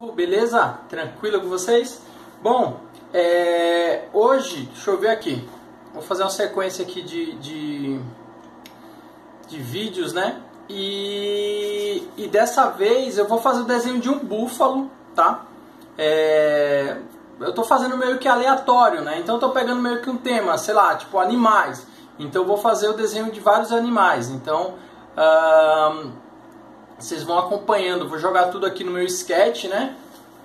Beleza? Tranquilo com vocês? Bom, é, hoje, deixa eu ver aqui. Vou fazer uma sequência aqui de, de, de vídeos, né? E, e dessa vez eu vou fazer o desenho de um búfalo, tá? É, eu tô fazendo meio que aleatório, né? Então eu tô pegando meio que um tema, sei lá, tipo animais. Então eu vou fazer o desenho de vários animais. Então vocês vão acompanhando, vou jogar tudo aqui no meu sketch, né?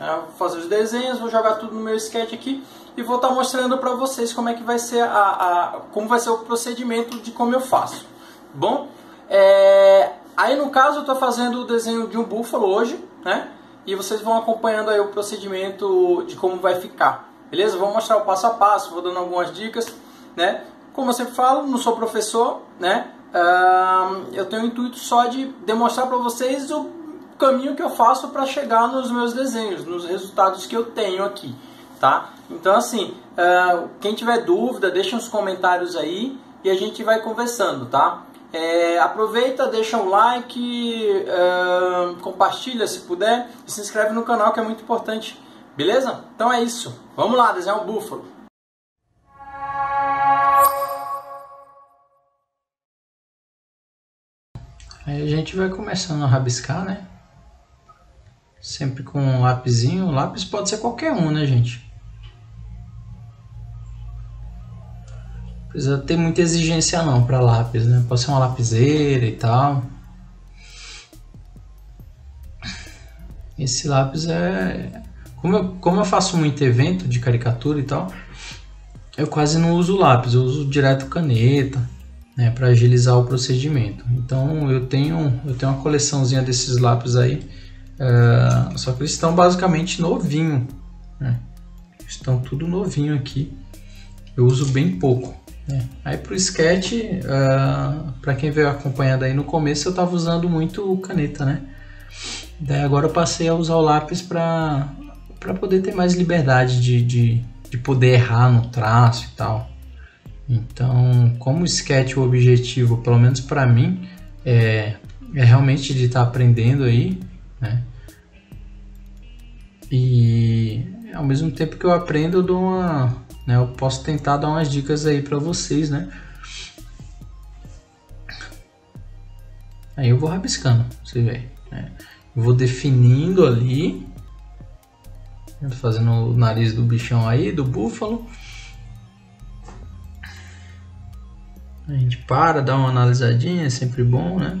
É, vou fazer os desenhos, vou jogar tudo no meu sketch aqui e vou estar tá mostrando para vocês como é que vai ser a, a, como vai ser o procedimento de como eu faço. Bom, é, aí no caso eu estou fazendo o desenho de um búfalo hoje, né? E vocês vão acompanhando aí o procedimento de como vai ficar, beleza? Vou mostrar o passo a passo, vou dando algumas dicas, né? Como eu sempre falo, não sou professor, né? Eu tenho o intuito só de demonstrar para vocês o caminho que eu faço para chegar nos meus desenhos, nos resultados que eu tenho aqui, tá? Então assim, quem tiver dúvida, deixa uns comentários aí e a gente vai conversando, tá? É, aproveita, deixa um like, uh, compartilha se puder e se inscreve no canal que é muito importante, beleza? Então é isso, vamos lá desenhar um búfalo. Aí a gente vai começando a rabiscar, né? Sempre com um lápisinho. O lápis pode ser qualquer um, né, gente? Precisa ter muita exigência não para lápis, né? Pode ser uma lapiseira e tal. Esse lápis é... Como eu, como eu faço muito evento de caricatura e tal, eu quase não uso lápis, eu uso direto caneta né, para agilizar o procedimento. Então eu tenho, eu tenho uma coleçãozinha desses lápis aí, uh, só que eles estão basicamente novinho, né? estão tudo novinho aqui. Eu uso bem pouco. Né? Aí para o sketch, uh, para quem veio acompanhando aí no começo, eu estava usando muito caneta, né? Daí agora eu passei a usar o lápis para para poder ter mais liberdade de, de, de poder errar no traço e tal. Então, como sketch o objetivo, pelo menos para mim, é, é realmente de estar tá aprendendo aí, né? E ao mesmo tempo que eu aprendo, eu dou uma, né, eu posso tentar dar umas dicas aí para vocês, né? Aí eu vou rabiscando, você vê. Né? Eu vou definindo ali, fazendo o nariz do bichão aí, do búfalo. A gente para, dá uma analisadinha, é sempre bom, né?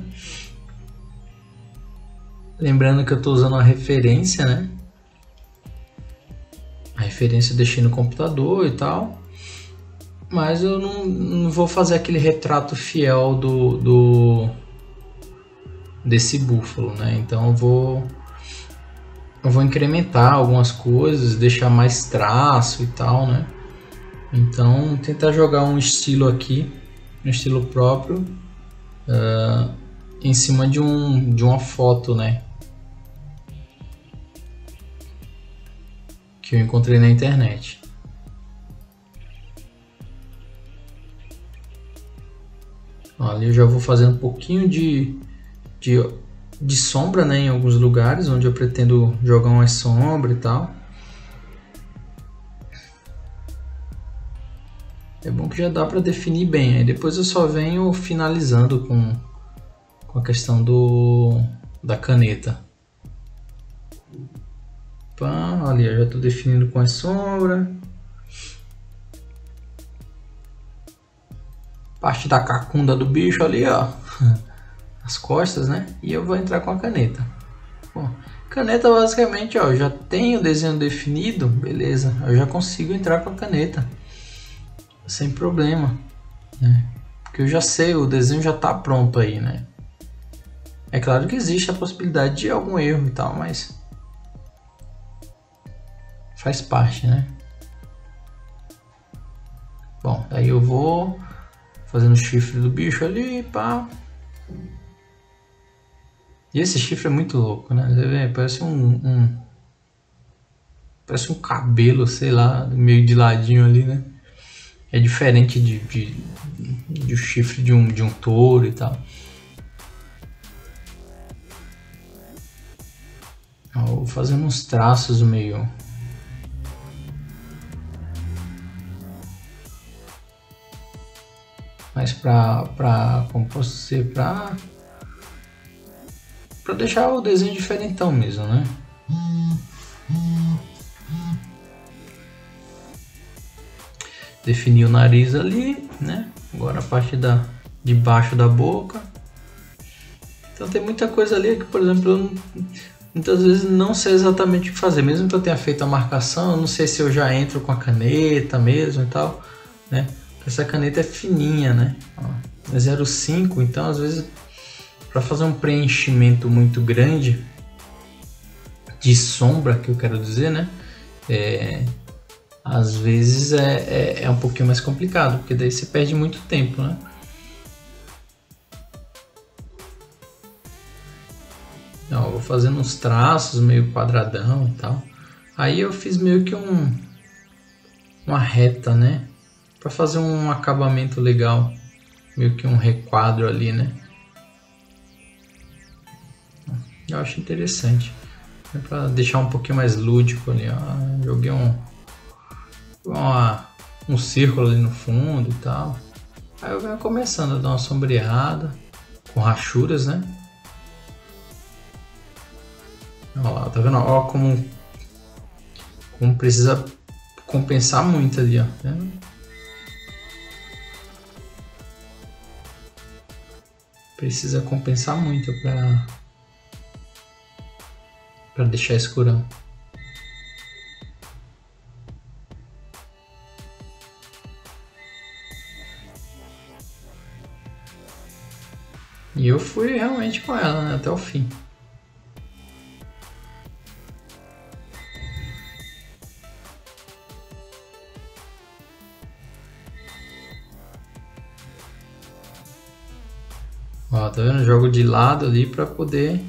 Lembrando que eu estou usando uma referência, né? A referência eu deixei no computador e tal. Mas eu não, não vou fazer aquele retrato fiel do, do desse búfalo, né? Então eu vou eu vou incrementar algumas coisas, deixar mais traço e tal, né? Então tentar jogar um estilo aqui no estilo próprio uh, em cima de, um, de uma foto, né? Que eu encontrei na internet. Ali eu já vou fazendo um pouquinho de, de, de sombra né, em alguns lugares onde eu pretendo jogar uma sombra e tal. É bom que já dá para definir bem. Aí depois eu só venho finalizando com, com a questão do da caneta. Pá, ali eu já estou definindo com a sombra. Parte da cacunda do bicho ali, ó. As costas, né? E eu vou entrar com a caneta. Bom, caneta basicamente, ó, já tenho o desenho definido, beleza. Eu já consigo entrar com a caneta sem problema, né? Porque eu já sei, o desenho já está pronto aí, né? É claro que existe a possibilidade de algum erro e tal, mas faz parte, né? Bom, daí eu vou fazendo o chifre do bicho ali, pá. E esse chifre é muito louco, né? Você vê, parece um, um parece um cabelo, sei lá, meio de ladinho ali, né? É diferente de, de, de, chifre de um, de um touro e tal. Vou fazendo uns traços meio mas para para como posso dizer para para deixar o desenho diferentão mesmo, né? Definir o nariz ali, né? Agora a parte da de baixo da boca. Então tem muita coisa ali que, por exemplo, eu não, muitas vezes não sei exatamente o que fazer. Mesmo que eu tenha feito a marcação, eu não sei se eu já entro com a caneta mesmo e tal, né? Essa caneta é fininha, né? é 0,5, então às vezes para fazer um preenchimento muito grande de sombra, que eu quero dizer, né? É, às vezes é, é, é, um pouquinho mais complicado, porque daí você perde muito tempo, né? Ó, vou fazendo uns traços meio quadradão e tal. Aí eu fiz meio que um uma reta, né? para fazer um acabamento legal, meio que um requadro ali, né? Eu acho interessante. É para deixar um pouquinho mais lúdico ali, ó. Joguei um uma, um círculo ali no fundo e tal. Aí eu venho começando a dar uma sombreada com rachuras, né? Olha lá, tá vendo? Ó como como precisa compensar muito ali, ó. Tá precisa compensar muito para para deixar escurão. E eu fui realmente com ela né, até o fim. Ó, tá vendo? Jogo de lado ali para poder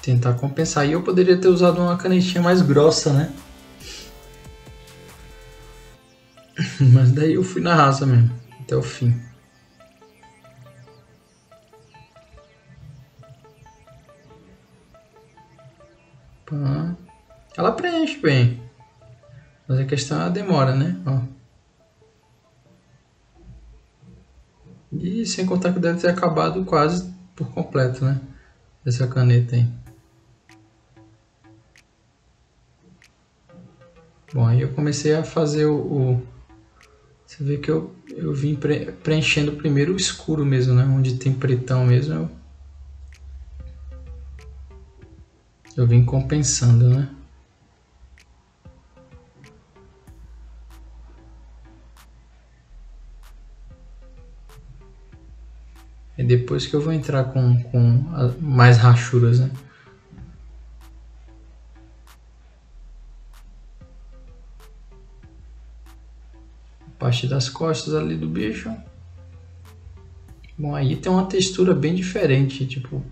tentar compensar. E eu poderia ter usado uma canetinha mais grossa, né? Mas daí eu fui na raça mesmo, até o fim. Ela preenche bem. Mas a questão é a demora, né? Ó. E sem contar que deve ter acabado quase por completo, né? Essa caneta aí. Bom, aí eu comecei a fazer o... o... Você vê que eu, eu vim pre preenchendo primeiro o escuro mesmo, né? Onde tem pretão mesmo, eu, eu vim compensando, né? É depois que eu vou entrar com, com mais rachuras, né? Parte das costas ali do bicho. Bom, aí tem uma textura bem diferente, tipo...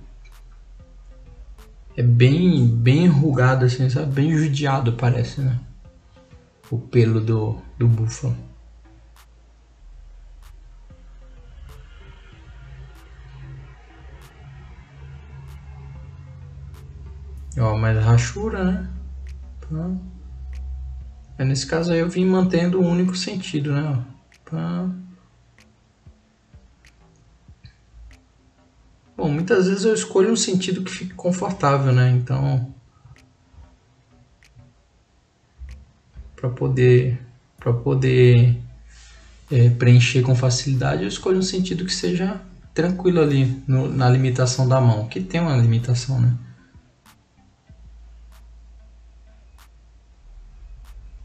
É bem, bem enrugado assim, sabe? Bem judiado parece, né? O pelo do, do búfalo. Ó, mais rachura, né? Pá. É, nesse caso aí eu vim mantendo o único sentido, né? Bom, muitas vezes eu escolho um sentido que fique confortável, né? Então, para poder para poder é, preencher com facilidade, eu escolho um sentido que seja tranquilo ali no, na limitação da mão, que tem uma limitação, né?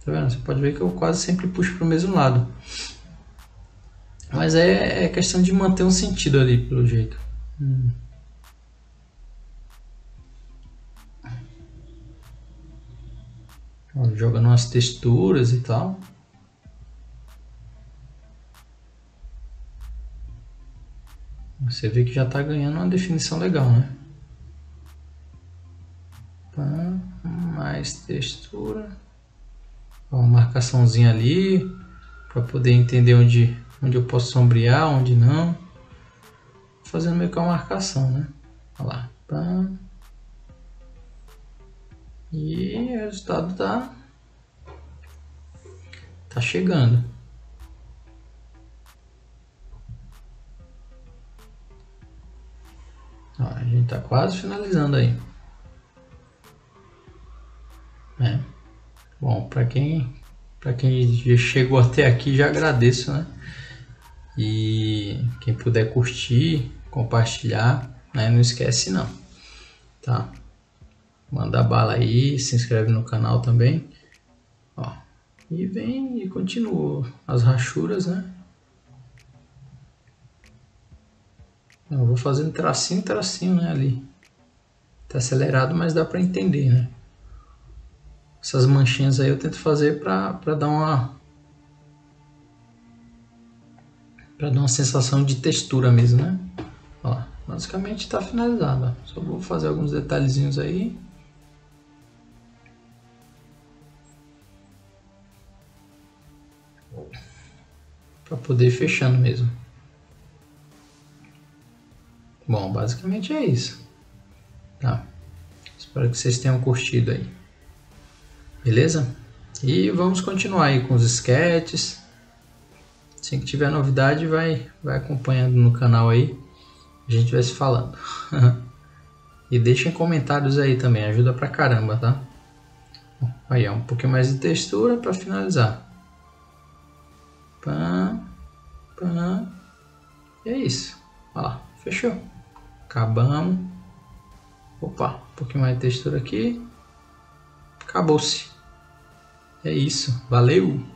Tá vendo? Você pode ver que eu quase sempre puxo para o mesmo lado. Mas é, é, questão de manter um sentido ali, pelo jeito. Hum. Jogando umas texturas e tal. Você vê que já está ganhando uma definição legal, né? Mais textura uma marcaçãozinha ali para poder entender onde, onde eu posso sombrear, onde não. Fazendo meio que uma marcação, né? Olha lá. E o resultado tá tá chegando. Ó, a gente tá quase finalizando aí. É. Bom, para quem para quem já chegou até aqui já agradeço, né? E quem puder curtir, compartilhar, né? Não esquece não, tá? Manda bala aí, se inscreve no canal também, ó. E vem e continua as rachuras, né? Eu vou fazendo tracinho, tracinho, né, ali. Tá acelerado, mas dá para entender, né? Essas manchinhas aí eu tento fazer para dar uma para dar uma sensação de textura mesmo, né? Ó, basicamente está finalizado. Ó. Só vou fazer alguns detalhezinhos aí. Para poder ir fechando mesmo. Bom, basicamente é isso. Tá. Espero que vocês tenham curtido aí. Beleza? E vamos continuar aí com os sketches. Assim que tiver novidade, vai, vai acompanhando no canal aí. A gente vai se falando. e deixem comentários aí também, ajuda pra caramba, tá? Aí, ó, um pouquinho mais de textura para finalizar. Pã, pã. E é isso. Olha lá, fechou. Acabamos. Opa, um pouquinho mais de textura aqui. Acabou-se. É isso. Valeu!